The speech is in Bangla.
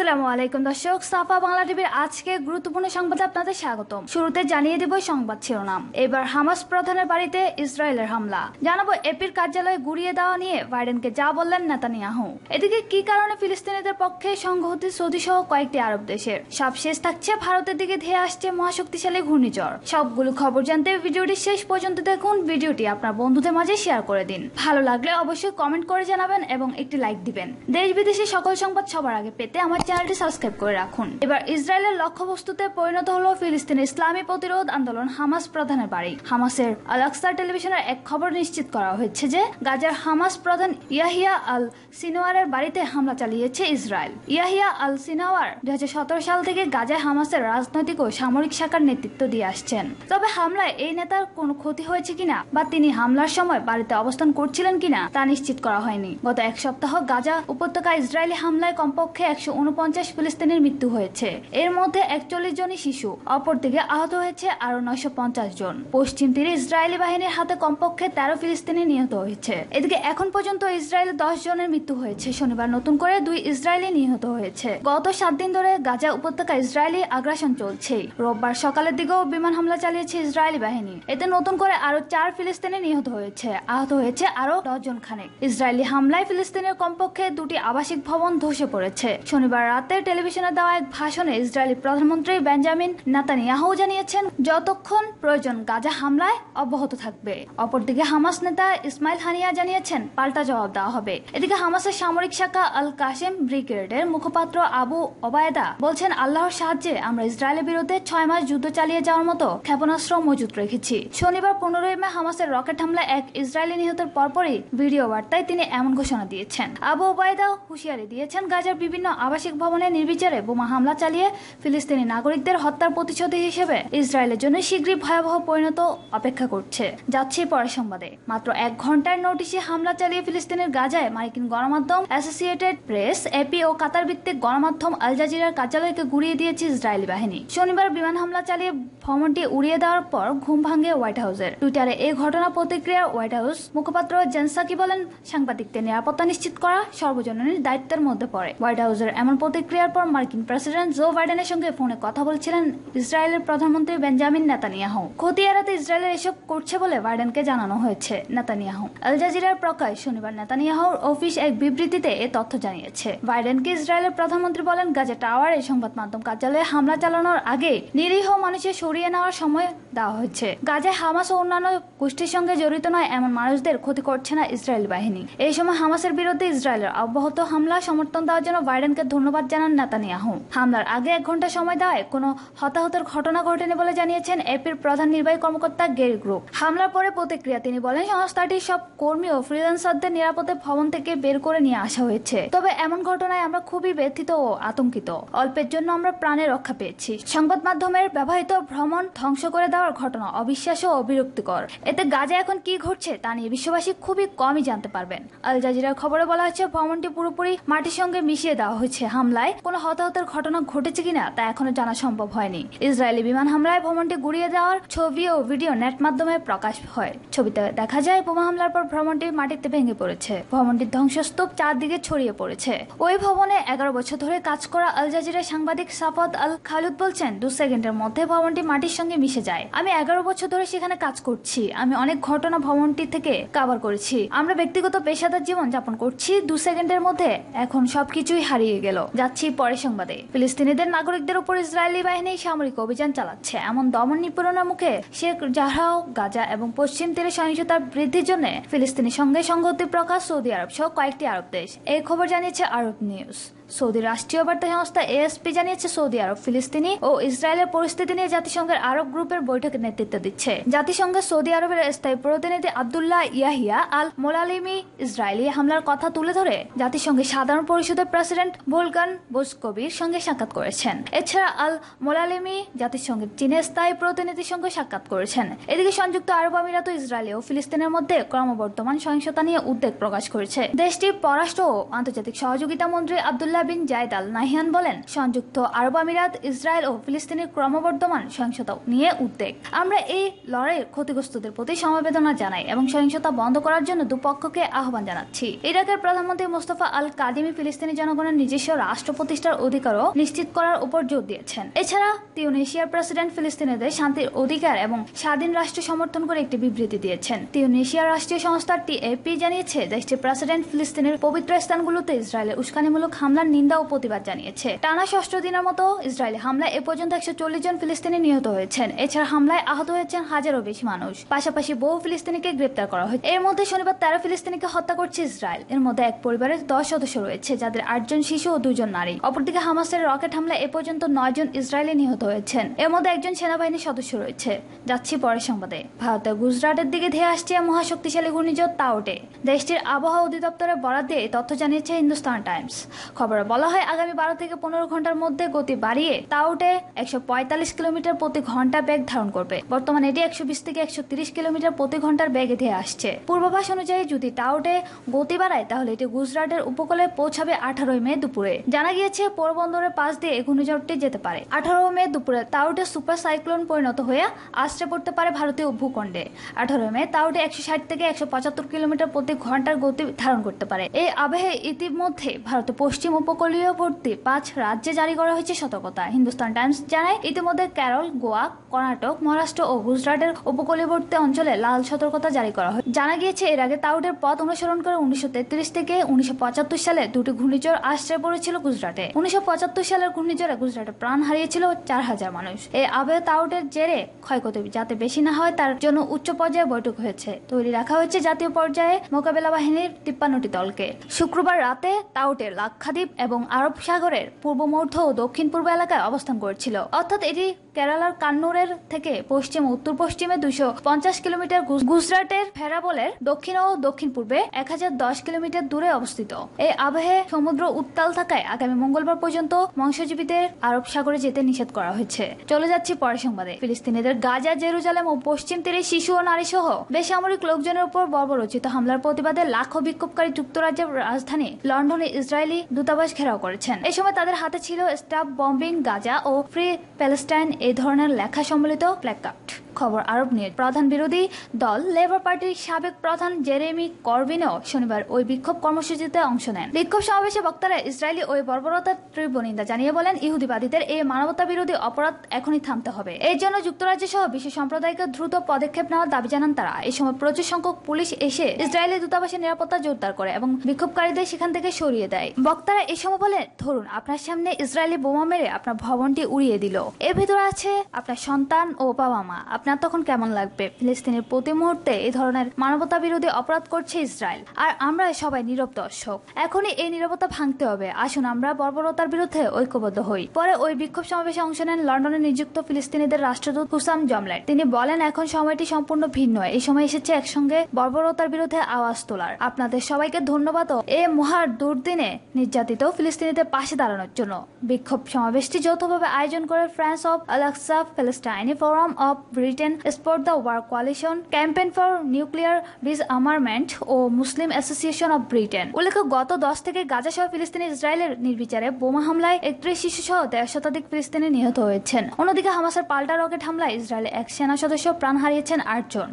আসসালামু আলাইকুম, দর্শক। সাফা বাংলা টিভির আজকে গুরুত্বপূর্ণ সংবাদে আপনাদের স্বাগতম। শুরুতে জানিয়ে দেব সংবাদ শিরোনাম। এবার হামাস প্রধানের বাড়িতে ইসরায়েলের হামলা। জানাব এপির কার্যালয়ে গুড়িয়ে দেওয়া নিয়ে বাইডেনকে যা বললেন নেতানিয়াহু। এদিকে কি কারণে ফিলিস্তিনিদের পক্ষে সংঘতি সৌদি সহ কয়েকটি আরব দেশের? সব শেষ থাকছে, ভারতের দিকে ধেয়ে আসছে মহাশক্তিশালী ঘূর্ণিঝড়। সবগুলো খবর জানতে ভিডিওটি শেষ পর্যন্ত দেখুন। ভিডিওটি আপনার বন্ধুদের মাঝে শেয়ার করে দিন। ভালো লাগলে অবশ্যই কমেন্ট করে জানাবেন এবং একটি লাইক দিবেন। দেশ বিদেশে সকল সংবাদ সবার আগে পেতে আমার চ্যানেলটি সাবস্ক্রাইব করে রাখুন। এবার ইসরায়েলের লক্ষ্যবস্তুতে পরিণত হলো ফিলিস্তিনের ইসলামী প্রতিরোধ আন্দোলন হামাস প্রধানের বাড়ি। হামাসের আলাক্সার টেলিভিশনের এক খবর নিশ্চিত করা হয়েছে যে, গাজার হামাস প্রধান ইয়াহিয়া আল সিনোয়ারের বাড়িতে হামলা চালিয়েছে ইসরায়েল। ইয়াহিয়া আল সিনোয়ার দুই হাজার সতেরো সাল থেকে গাজায় হামাসের রাজনৈতিক ও সামরিক শাখার নেতৃত্ব দিয়ে আসছেন। তবে হামলায় এই নেতার কোনো ক্ষতি হয়েছে কিনা বা তিনি হামলার সময় বাড়িতে অবস্থান করছিলেন কিনা তা নিশ্চিত করা হয়নি। গত এক সপ্তাহ গাজা উপত্যকা ইসরায়েলি হামলায় কমপক্ষে একশো উনপঞ্চাশ ফিলিস্তিনির মৃত্যু হয়েছে। এর মধ্যে একচল্লিশ জনই শিশু, অপরদিকে আহত হয়েছে আরও নয়শো পঞ্চাশ জন। পশ্চিম তীরে ইসরায়েলি বাহিনীর হাতে কমপক্ষে তেরো ফিলিস্তিনি নিহত হয়েছে। এদিকে এখন পর্যন্ত ইসরায়েলে দশ জনের মৃত্যু হয়েছে। শনিবার নতুন করে দুই ইসরায়েলি নিহত হয়েছে। গত সাত দিন ধরে গাজা উপত্যকা ইসরায়েলি আগ্রাসন চলছে। রোববার সকালের দিকেও বিমান হামলা চালিয়েছে ইসরায়েলি বাহিনী। এতে নতুন করে আরও চার ফিলিস্তিনি নিহত হয়েছে। আহত হয়েছে আরও দশজন খানেক ইসরায়েলি হামলায় ফিলিস্তিনের কমপক্ষে দুটি আবাসিক ভবন ধসে পড়েছে। শনিবার রাতে টেলিভিশনে দেওয়া এক ভাষণে ইসরায়েলি প্রধানমন্ত্রী বেঞ্জামিন নাতানিয়াহু জানিয়েছেন, যতক্ষণ প্রয়োজন গাজা হামলায় অব্যাহত থাকবে। অপরদিকে হামাস নেতা ইসমাইল হানিয়া জানিয়েছেন, পাল্টা জবাব দেওয়া হবে। এদিকে হামাসের সামরিক শাখা আল কাশেম ব্রিগেডের মুখপাত্র আবু ওবায়দা বলছেন, আল্লাহর সাহায্যে আমরা ইসরায়েলের বিরুদ্ধে ছয় মাস যুদ্ধ চালিয়ে যাওয়ার মতো ক্ষেপণাস্ত্র মজুত রেখেছি। শনিবার পনেরোই মে হামাসের রকেট হামলায় এক ইসরায়েলি নিহতের পরপরই ভিডিও বার্তায় তিনি এমন ঘোষণা দিয়েছেন। আবু ওবায়দা হুঁশিয়ারি দিয়েছেন, গাজার বিভিন্ন আবাসিক ভবনে নির্বিচারে বোমা হামলা চালিয়ে ফিলিস্তিনি নাগরিকদের হত্যার প্রতিশোধ হিসেবে ইসরায়েলের জন্য শীঘ্রই ভয়াবহ পরিণত অপেক্ষা করছে। যাচ্ছে পরের সংবাদে। মাত্র এক ঘণ্টার নোটিশে হামলা চালিয়ে ফিলিস্তিনের গাজায় মার্কিন গণমাধ্যম অ্যাসোসিয়েটেড প্রেস, এপি ও কাতার ভিত্তিক গণমাধ্যম আল জাজিরার কার্যালয়কে গুড়িয়ে দিয়েছে ইসরায়েলি বাহিনী। শনিবার বিমান হামলা চালিয়ে ভবনটি উড়িয়ে দেওয়ার পর ঘুম ভাঙে হোয়াইট হাউসের। টুইটারে এই ঘটনা প্রতিক্রিয়া হোয়াইট হাউস মুখপাত্র জেনসাকি বলেন, সাংবাদিকদের নিরাপত্তা নিশ্চিত করা সর্বজনীন দায়িত্বের মধ্যে পড়ে। হোয়াইট হাউসের এমন প্রতিক্রিয়ার পর মার্কিন প্রেসিডেন্ট জো বাইডেনের সঙ্গে ফোনে কথা বলছিলেন ইসরায়েলের প্রধানমন্ত্রী বেঞ্জামিন নেতানিয়াহু। ক্ষতি এড়াতে ইসরায়েলের এসব করছে বলে বাইডেনকে জানানো হয়েছে নেতানিয়াহু। আল জাজিরার প্রকাশ শনিবার নেতানিয়াহুর অফিস এক বিবৃতিতে এ তথ্য জানিয়েছে। বাইডেনকে ইসরায়েলের প্রধানমন্ত্রী বলেন, গাজা টাওয়ারে সংবাদ মাধ্যম কার্যালয়ে হামলা চালানোর আগে নিরীহ মানুষের সরিয়ে নেওয়ার সময় দেওয়া হয়েছে গাজায় হামাস ও অন্যান্য গোষ্ঠীর সঙ্গে জড়িত নয় এমন মানুষদের ক্ষতি করছে না ইসরায়েল বাহিনী। এই সময় হামাসের বিরুদ্ধে ইসরায়েলের অব্যাহত হামলা সমর্থন দেওয়ার জন্য বাইডেনকে ধন্যবাদ জানান নেতানিয়াহু। হামলার আগে এক ঘণ্টা সময় দেওয়ায় কোনো হতাহতের ঘটনা ঘটেনি বলে জানিয়েছেন এপির প্রধান নির্বাহী কর্মকর্তা গেরি গ্রুপ। হামলার পরে প্রতিক্রিয়া তিনি বলেন সংস্থাটির সব কর্মী ও ফ্রিল্যান্সারদের নিরাপদে ভবন থেকে বের করে নিয়ে আসা হয়েছে। তবে এমন ঘটনায় আমরা খুবই ব্যথিত ও আতঙ্কিত। অল্পের জন্য আমরা প্রাণে রক্ষা পেয়েছি। সংবাদ মাধ্যমের ব্যবহৃত ভ্রমণ ধ্বংস করে দেওয়ার ঘটনা অবিশ্বাস্য ও বিরক্তিকর। এতে গাজা এখন কি ঘটছে তা নিয়ে বিশ্ববাসী খুবই কমই জানতে পারবেন। আল জাজিরার খবরে বলা হচ্ছে, ভ্রমণটি পুরোপুরি মাটির সঙ্গে মিশিয়ে দেওয়া হয়েছে হামলায়। কোনো হতাহতের ঘটনা ঘটেছে কিনা তা এখনও জানা সম্ভব হয়নি। ইসরায়েলি বিমান হামলায় ভ্রমণটি গুড়িয়ে দেওয়ার ছবি ও ভিডিও নেট মাধ্যমে প্রকাশ হয়। ছবিতে দেখা যায়, বোমা হামলার পর ভ্রমণটি মাটিতে ভেঙে পড়েছে। ভবনটির ধ্বংসস্তূপ চারদিকে ছড়িয়ে পড়েছে। ওই ভবনে এগারো বছর ধরে কাজ করা আল জাজিরার সাংবাদিক সাফত আল খালুদ বলছেন, দু সেকেন্ডের মধ্যে ভবনটি মাটির সঙ্গে মিশে যায়। আমি এগারো বছর ধরে সেখানে কাজ করছি। আমি অনেক ঘটনা ভবনটি থেকে কাভার করেছি। আমরা ব্যক্তিগত পেশাদার জীবন যাপন করছি। দু সেকেন্ডের মধ্যে এখন সবকিছুই হারিয়ে গেল। যাচ্ছি পরের সংবাদে। ফিলিস্তিনিদের নাগরিকদের উপর ইসরায়েলি বাহিনী সামরিক অভিযান চালাচ্ছে। এমন দমন নিপীড়নের মুখে শেখ জাহরাও গাজা এবং পশ্চিম তীরে সহিংসতার বৃদ্ধির জন্য ফিলিস্তিনের সঙ্গে সংহতি প্রকাশ সৌদি আরব সহ কয়েকটি আরব দেশ। এই খবর জানিয়েছে আরব নিউজ। সৌদি রাষ্ট্রীয় বার্তা সংস্থা এএসপি জানিয়েছে, সৌদি আরব, ফিলিস্তিনি ও ইসরায়েলের পরিস্থিতি নিয়ে জাতিসংঘের আরব গ্রুপের বৈঠকে নেতৃত্ব দিচ্ছে। জাতিসংঘের সৌদি আরবের স্থায়ী প্রতিনিধি Abdullah Yahya Al Mouallimi Israeli হামলার কথা তুলে ধরে জাতিসংঘের সাধারণ পরিষদের প্রেসিডেন্ট ভোলগান বোসকবির সঙ্গে সাক্ষাৎ করেছেন। এছাড়া আল মোলালিমি জাতিসংঘের চীনের স্থায়ী প্রতিনিধির সঙ্গে সাক্ষাৎ করেছেন। এদিকে সংযুক্ত আরব আমিরাত ইসরায়েল ও ফিলিস্তিনের মধ্যে ক্রমবর্ধমান সহিংসতা নিয়ে উদ্বেগ প্রকাশ করেছে। দেশটির পররাষ্ট্র ও আন্তর্জাতিক সহযোগিতা মন্ত্রী আবদুল্লাহ বিন জায়দ আল নাহিয়ান বলেন, সংযুক্ত আরব আমিরাত, ইসরায়েল ও ফিলিস্তিনের ক্রমবর্ধমান সহিংসতা নিয়ে উদ্বেগ। আমরা এই লড়াইয়ের ক্ষতিগ্রস্তদের প্রতি সমবেদনা জানাই এবং সহিংসতা বন্ধ করার জন্য দুপক্ষকে আহ্বান জানাচ্ছি। ইরাকের প্রধানমন্ত্রী মোস্তফা আল কাদিমি ফিলিস্তিনি জনগণের নিজস্ব রাষ্ট্র প্রতিষ্ঠার অধিকারও নিশ্চিত করার উপর জোর দিয়েছেন। এছাড়া, তিউনেশিয়ার প্রেসিডেন্ট ফিলিস্তিনিদের শান্তির অধিকার এবং স্বাধীন রাষ্ট্র সমর্থন করে একটি বিবৃতি দিয়েছেন। তিউনেশিয়ার রাষ্ট্রীয় সংস্থা টিএপি জানিয়েছে, দেশটির প্রেসিডেন্ট ফিলিস্তিনের পবিত্র স্থানগুলোতে ইসরায়েলের উস্কানিমূলক হামলার নিন্দা ও প্রতিবাদ জানিয়েছে। টানা ষষ্ঠ দিনের মতো ইসরায়েলি হামলায় এ পর্যন্ত একশো চল্লিশ জন ফিলিস্তিনি নিহত হয়েছেন। এছাড়া হামলায় আহত হয়েছেন হাজারও বেশি মানুষ। পাশাপাশি বহু ফিলিস্তিনিকে গ্রেপ্তার করা হয়েছে। এর মধ্যে শনিবার তেরো ফিলিস্তিনিকে হত্যা করছে ইসরায়েল। এর মধ্যে এক পরিবারের দশ সদস্য রয়েছে, যাদের আটজন শিশু ও দুজন নারী। অপরদিকে হামাসের রকেট হামলায় এ পর্যন্ত নয় জন ইসরায়েলি নিহত হয়েছেন। এর মধ্যে একজন সেনাবাহিনীর সদস্য রয়েছে। যাচ্ছি পরের সংবাদে। ভারতের গুজরাটের দিকে ধেয়ে আসছে মহাশক্তিশালী ঘূর্ণিঝড় তাওটে। দেশটির আবহাওয়া অধিদপ্তরের বরাদ দিয়ে তথ্য জানিয়েছে হিন্দুস্তান টাইমস। খবরে বলা হয়, আগামী বারো থেকে পনেরো ঘণ্টার মধ্যে গতি বাড়িয়ে তাওটে একশো পঁয়তাল্লিশ কিলোমিটার প্রতি ঘণ্টা বেগ ধারণ করবে। বর্তমানে এটি একশো বিশ থেকে একশো তিরিশ কিলোমিটার প্রতি ঘণ্টার বেগে ধেয়ে আসছে। পূর্বাভাস অনুযায়ী যদি টাউটে গতি বাড়ায়, তাহলে এটি গুজরাটের উপকূলে পৌঁছাবে আঠারোই মে দুপুরে। জানা গিয়েছে, পোরবন্দরের পাশ দিয়ে ঘূর্ণিঝড়টি যেতে পারে। আঠারো মে দুপুরে তাউটে সুপার সাইক্লোন পরিণত হয়ে আশ্রে পড়তে পারে ভারতীয় ভূখণ্ডে। আঠারো মে তাউটে একশো ষাট থেকে একশো পঁচাত্তর কিলোমিটার প্রতি ঘণ্টার গতি ধারণ করতে পারে। এই আবহে ইতিমধ্যে ভারতের পশ্চিম উপকূলীয়বর্তী পাঁচ রাজ্যে জারি করা হয়েছে সতর্কতা। হিন্দুস্তান টাইমস জানায়, ইতিমধ্যে কেরল, গোয়া, কর্ণাটক, মহারাষ্ট্র ও গুজরাটের উপকূলীয়বর্তী অঞ্চলে লাল সতর্কতা জারি করা হয়। জানা গিয়েছে, এর আগে তাউটের পথ অনুসরণ করে উনিশশো তেত্রিশ থেকে উনিশশো পঁচাত্তর সালে দুটি ঘূর্ণিঝড় আশ্রয় পড়েছিল গুজরাটে। উনিশশো পঁচাত্তর সালের ঘূর্ণিঝড়ে গুজরাটে প্রাণ হারিয়েছিল চার হাজার মানুষ। এই আবহে তাউটের জেরে ক্ষয়ক্ষতি যাতে বেশি না হয়, তার জন্য উচ্চ পর্যায়ে বৈঠক হয়েছে। তৈরি রাখা হয়েছে জাতীয় পর্যায়ে মোকাবেলা বাহিনীর তিপ্পান্নটি দলকে। শুক্রবার রাতে তাউটের লাক্ষাদ্বীপ এবং আরব সাগরের পূর্ব মধ্য ও দক্ষিণ পূর্ব এলাকায় অবস্থান করছিল। অর্থাৎ এটি কেরালার কান্নুরের থেকে পশ্চিম উত্তর পশ্চিমে দুশো পঞ্চাশ কিলোমিটার গুজরাটের ফেরাবলের দক্ষিণ ও দক্ষিণ পূর্বে এক হাজার দশ কিলোমিটার দূরে অবস্থিত। এই আবহে সমুদ্র উত্তাল থাকায় আগামী মঙ্গলবার পর্যন্ত মৎস্যজীবীদের আরব সাগরে যেতে নিষেধ করা হয়েছে। চলে যাচ্ছি পরের সংবাদে। ফিলিস্তিনিদের গাজা, জেরুজালেম ও পশ্চিম তীরে শিশু ও নারী সহ বেসামরিক লোকজনের উপর বর্বরচিত হামলার প্রতিবাদে লাখো বিক্ষোভকারী যুক্তরাজ্যের রাজধানী লন্ডনে ইসরায়েলি দূতাবাস ঘেরাও করেছেন। এই সময় তাদের হাতে ছিল স্টাফ বম্বিং গাজা ও ফ্রি প্যালেস্টাইন এই ধরনের লেখা সম্বলিত প্ল্যাকার্ড। খবর আরব নিউজ। প্রধান বিরোধী দল লেবার পার্টির সাবেক প্রধান জেরেমি করবিনও শনিবার ওই বিক্ষোভ কর্মসূচিতে অংশ নেন। বিক্ষোভ সমাবেশে বক্তারা ইসরায়েলি ওই বর্বরতার তীব্র নিন্দা জানিয়ে বলেন, ইহুদিবাদীদের এই মানবতা বিরোধী অপরাধ এখনই থামতে হবে। এর জন্য যুক্তরাজ্য সহ বিশ্ব সম্প্রদায়কে দ্রুত পদক্ষেপ নেওয়ার দাবি জানান তারা। এই সময় প্রচুর সংখ্যক পুলিশ এসে ইসরায়েলি দূতাবাসের নিরাপত্তা জোরদার করে এবং বিক্ষোভকারীদের সেখান থেকে সরিয়ে দেয়। বক্তারা এই সময় বলেন, ধরুন, আপনার সামনে ইসরায়েলি বোমা মেরে আপনার ভবনটি উড়িয়ে দিল। এর ভিতরে আছে আপনার সন্তান ও বাবা মা আপনার তখন কেমন লাগবে? ফিলিস্তিনের প্রতি মুহূর্তে এই ধরনের মানবতা বিরোধী অপরাধ করছে ইসরায়েল। আর আমরা সবাই নীরব দর্শক। এখনই এই নীরবতা ভাঙতে হবে। আসুন আমরা বর্বরতার বিরুদ্ধে ঐক্যবদ্ধ হই। পরে ওই বিক্ষোভ সমাবেশে অংশ নেন লন্ডনে নিযুক্ত ফিলিস্তিনিদের রাষ্ট্রদূত হুসাম জমলেট তিনি বলেন, এখন সময়টি সম্পূর্ণ ভিন্ন। এই সময় এসেছে একসঙ্গে বর্বরতার বিরুদ্ধে আওয়াজ তোলার। আপনাদের সবাইকে ধন্যবাদ এ মহার দুর্দিনে নির্যাতিত ফিলিস্তিনিদের পাশে দাঁড়ানোর জন্য। বিক্ষোভ সমাবেশটি যৌথভাবে আয়োজন করে friends of Al Aqsa Palestinian forum of Britain sport the war coalition campaign for nuclear disarmament O Muslim association of Britain উল্লেখ্য, গত দশ থেকে গাজা সহ ফিলিস্তিনি ইসরায়েলের নির্বিচারে বোমা হামলায় একত্রিশ শিশু সহ দেড় শতাধিক ফিলিস্তিনি নিহত হয়েছেন। অন্যদিকে হামাসের পাল্টা রকেট হামলায় ইসরায়েলের এক সেনা সদস্য প্রাণ হারিয়েছেন আটজন।